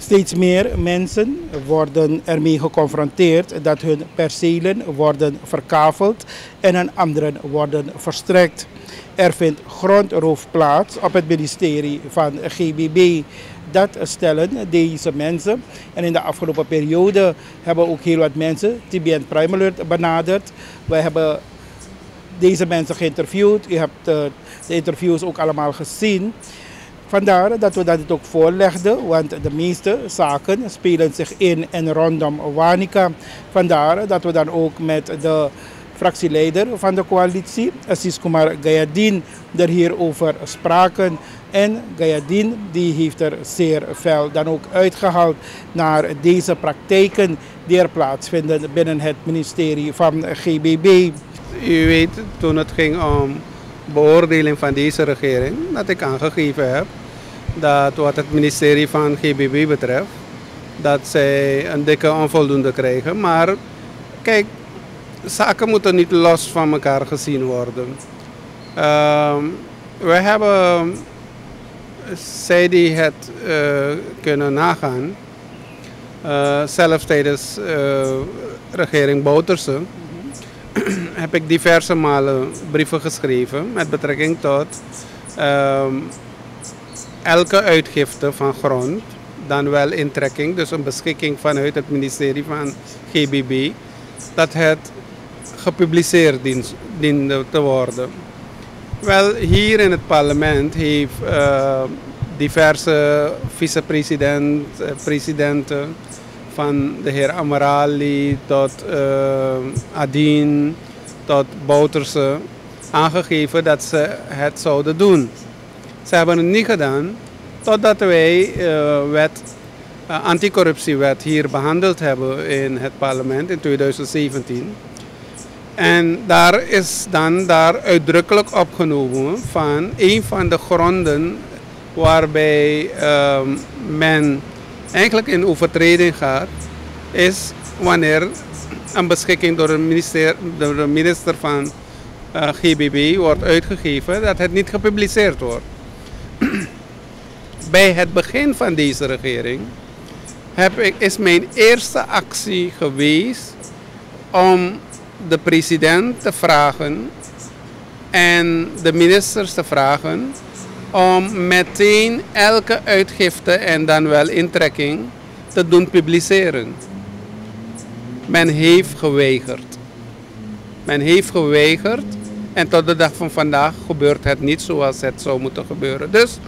Steeds meer mensen worden ermee geconfronteerd dat hun percelen worden verkaveld en aan anderen worden verstrekt. Er vindt grondroof plaats op het ministerie van GBB. Dat stellen deze mensen. En in de afgelopen periode hebben ook heel wat mensen TBN Prime Alert benaderd. Wij hebben deze mensen geïnterviewd. U hebt eh, de interviews ook allemaal gezien. Vandaar dat we dat ook voorlegden, want de meeste zaken spelen zich in en rondom Wanica. Vandaar dat we dan ook met de fractieleider van de coalitie, Assis Kumar Gayadin, er hierover spraken. En Gayadin die heeft er zeer veel dan ook uitgehaald naar deze praktijken die er plaatsvinden binnen het ministerie van GBB. U weet, toen het ging om beoordeling van deze regering, dat ik aangegeven heb dat wat het ministerie van GBB betreft, dat zij een dikke onvoldoende krijgen. Maar kijk, zaken moeten niet los van elkaar gezien worden. Uh, we hebben, zij die het uh, kunnen nagaan, uh, zelfs tijdens uh, regering Bouterse, heb ik diverse malen brieven geschreven met betrekking tot ehm, elke uitgifte van grond, dan wel intrekking, dus een beschikking vanuit het ministerie van GBB, dat het gepubliceerd dient te worden. Wel, hier in het parlement heeft uh, diverse vicepresident, uh, presidenten, van de heer Amarali tot uh, Adin tot Bouterse, aangegeven dat ze het zouden doen. Ze hebben het niet gedaan totdat wij uh, wet, uh, anticorruptiewet hier behandeld hebben in het parlement in 2017. En daar is dan daar uitdrukkelijk opgenomen van een van de gronden waarbij uh, men eigenlijk in overtreding gaat, is wanneer een beschikking door de minister, de minister van uh, GBB wordt uitgegeven, dat het niet gepubliceerd wordt. Bij het begin van deze regering heb ik, is mijn eerste actie geweest om de president te vragen en de ministers te vragen om meteen elke uitgifte en dan wel intrekking te doen publiceren. Men heeft geweigerd. Men heeft geweigerd en tot de dag van vandaag gebeurt het niet zoals het zou moeten gebeuren. Dus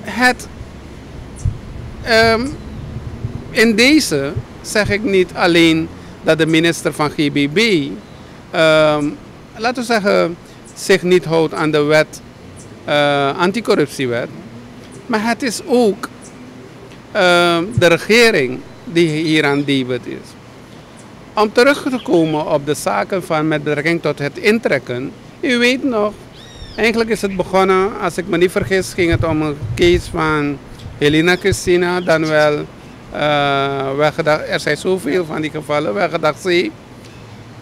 het, um, in deze zeg ik niet alleen dat de minister van GBB, ehm, laten we zeggen, zich niet houdt aan de wet, uh, anticorruptiewet. Maar het is ook uh, de regering die hier aan debet is. Om terug te komen op de zaken van met betrekking tot het intrekken. U weet nog, eigenlijk is het begonnen, als ik me niet vergis, ging het om een case van Helena Christina, dan wel weggedacht, er zijn zoveel van die gevallen, weggedacht C,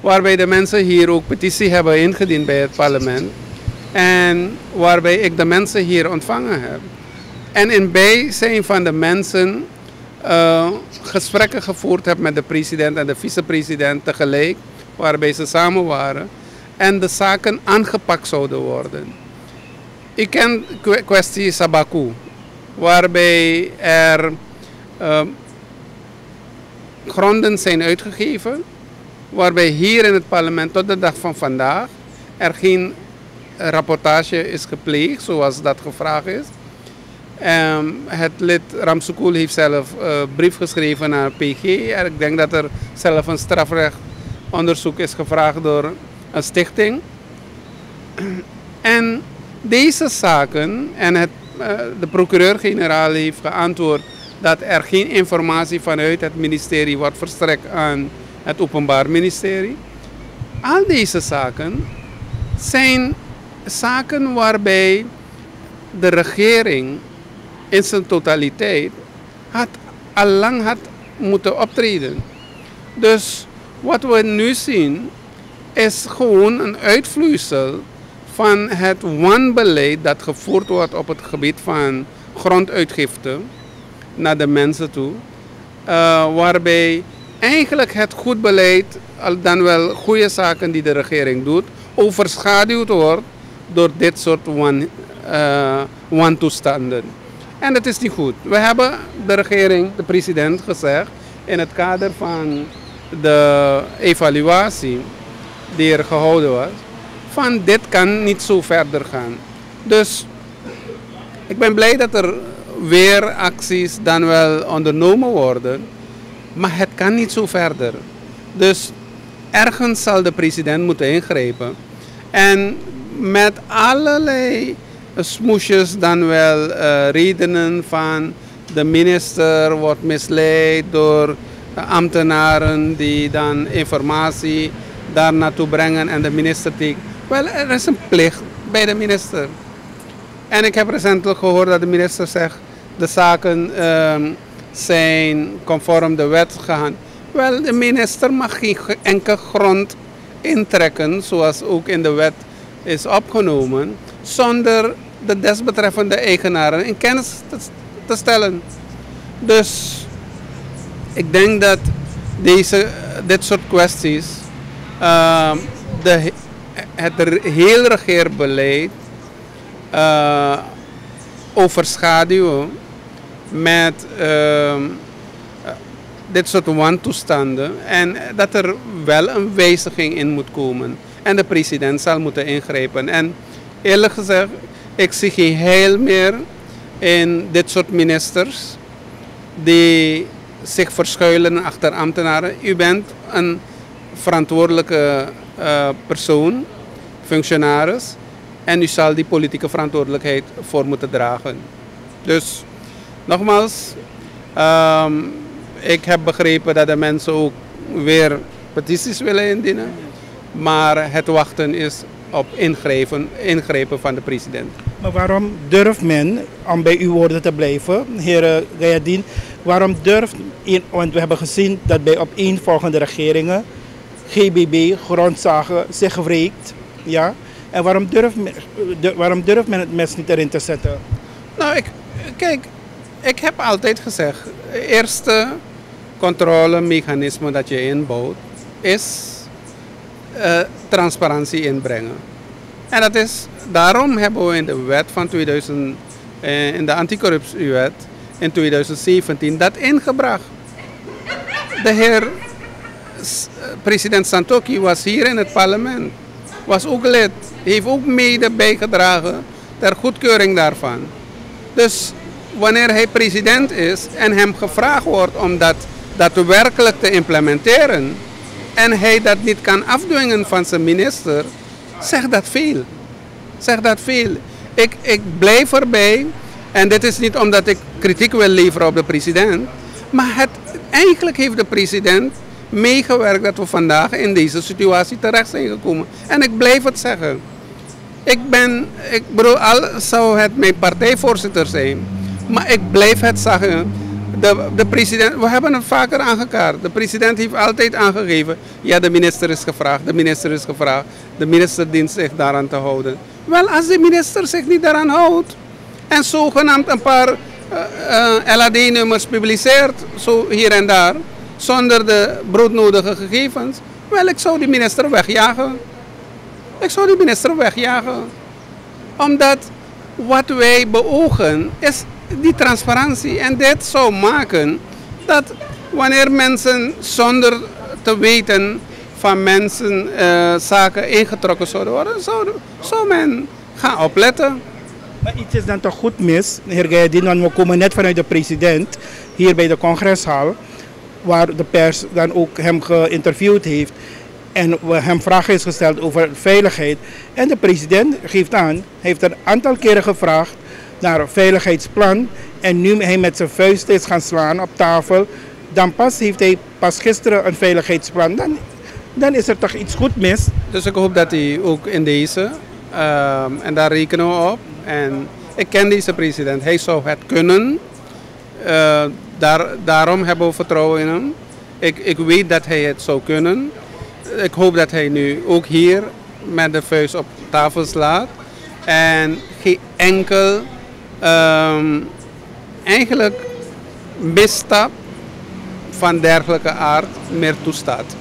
waarbij de mensen hier ook petitie hebben ingediend bij het parlement. En waarbij ik de mensen hier ontvangen heb. En in bijzijn van de mensen uh, gesprekken gevoerd heb met de president en de vicepresident tegelijk, waarbij ze samen waren, en de zaken aangepakt zouden worden. Ik ken kwestie Sabaku, waarbij er uh, gronden zijn uitgegeven, waarbij hier in het parlement tot de dag van vandaag er geen rapportage is gepleegd zoals dat gevraagd is. Um, het lid Ramsukul heeft zelf een uh, brief geschreven naar PG. En ik denk dat er zelf een strafrechtonderzoek is gevraagd door een stichting. En deze zaken, en het, uh, de procureur-generaal heeft geantwoord dat er geen informatie vanuit het ministerie wordt verstrekt aan het Openbaar Ministerie. Al deze zaken zijn zaken waarbij de regering in zijn totaliteit had allang had moeten optreden. Dus wat we nu zien is gewoon een uitvloeisel van het wanbeleid dat gevoerd wordt op het gebied van gronduitgifte. naar de mensen toe. Uh, waarbij eigenlijk het goed beleid, dan wel goede zaken die de regering doet, overschaduwd wordt door dit soort uh, wantoestanden. En dat is niet goed. We hebben de regering, de president gezegd, in het kader van de evaluatie die er gehouden was, van dit kan niet zo verder gaan. Dus ik ben blij dat er weer acties dan wel ondernomen worden, maar het kan niet zo verder. Dus ergens zal de president moeten ingrijpen. En met allerlei smoesjes dan wel uh, redenen van de minister wordt misleid door ambtenaren die dan informatie daar naartoe brengen en de minister die. Wel, er is een plicht bij de minister. En ik heb recentelijk gehoord dat de minister zegt de zaken uh, zijn conform de wet gegaan. Wel, de minister mag geen enkel grond intrekken, zoals ook in de wet is opgenomen, zonder de desbetreffende eigenaren in kennis te, te stellen. Dus ik denk dat deze, dit soort kwesties uh, de, het hele regeerbeleid uh, overschaduwen met uh, dit soort wantoestanden en dat er wel een wijziging in moet komen. En de president zal moeten ingrijpen. En eerlijk gezegd, ik zie geen heil meer in dit soort ministers die zich verschuilen achter ambtenaren. U bent een verantwoordelijke uh, persoon, functionaris, en u zal die politieke verantwoordelijkheid voor moeten dragen. Dus nogmaals, um, ik heb begrepen dat de mensen ook weer petities willen indienen. Maar het wachten is op ingrepen, ingrepen van de president. Maar waarom durft men, om bij uw woorden te blijven, heer Gayadin, waarom durft, want we hebben gezien dat bij opeenvolgende regeringen GBB, grondzagen, zich wreekt. Ja? En waarom durft, men, waarom durft men het mes niet erin te zetten? Nou, ik, kijk, ik heb altijd gezegd, het eerste controlemechanisme dat je inbouwt, is uh, transparantie inbrengen. En dat is, daarom hebben we in de wet van 2000, uh, in de anticorruptiewet in 2017 dat ingebracht. De heer president Santoki was hier in het parlement, was ook lid, heeft ook mede bijgedragen ter goedkeuring daarvan. Dus wanneer hij president is en hem gevraagd wordt om dat daadwerkelijk te implementeren en hij dat niet kan afdwingen van zijn minister, zegt dat veel. Zegt dat veel. Ik, ik blijf erbij en dit is niet omdat ik kritiek wil leveren op de president, maar het, eigenlijk heeft de president meegewerkt dat we vandaag in deze situatie terecht zijn gekomen. En ik blijf het zeggen. Ik ben, ik bedoel, al zou het mijn partijvoorzitter zijn, maar ik blijf het zeggen. De, de president, we hebben het vaker aangekaart. De president heeft altijd aangegeven, ja de minister is gevraagd, de minister is gevraagd. De minister dient zich daaraan te houden. Wel, als de minister zich niet daaraan houdt en zogenaamd een paar uh, uh, LAD-nummers publiceert, zo hier en daar, zonder de broodnodige gegevens, wel, ik zou die minister wegjagen. Ik zou die minister wegjagen. Omdat wat wij beogen is die transparantie. En dit zou maken dat wanneer mensen zonder te weten van mensen uh, zaken ingetrokken zouden worden, zou, men gaan opletten. Maar iets is dan toch goed mis, heer Gaydin, want we komen net vanuit de president hier bij de congreshal waar de pers dan ook hem geïnterviewd heeft. En hem vragen is gesteld over veiligheid. En de president geeft aan, heeft een aantal keren gevraagd naar een veiligheidsplan. En nu hij met zijn vuist is gaan slaan op tafel, dan pas heeft hij pas gisteren een veiligheidsplan. Dan, dan is er toch iets goed mis. Dus ik hoop dat hij ook in deze, um, en daar rekenen we op. En ik ken deze president, hij zou het kunnen. Uh, daar, daarom hebben we vertrouwen in hem. Ik, ik weet dat hij het zou kunnen. Ik hoop dat hij nu ook hier met de vuist op tafel slaat. En geen enkel, um, eigenlijk misstap van dergelijke aard meer toestaat.